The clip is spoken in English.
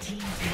Team's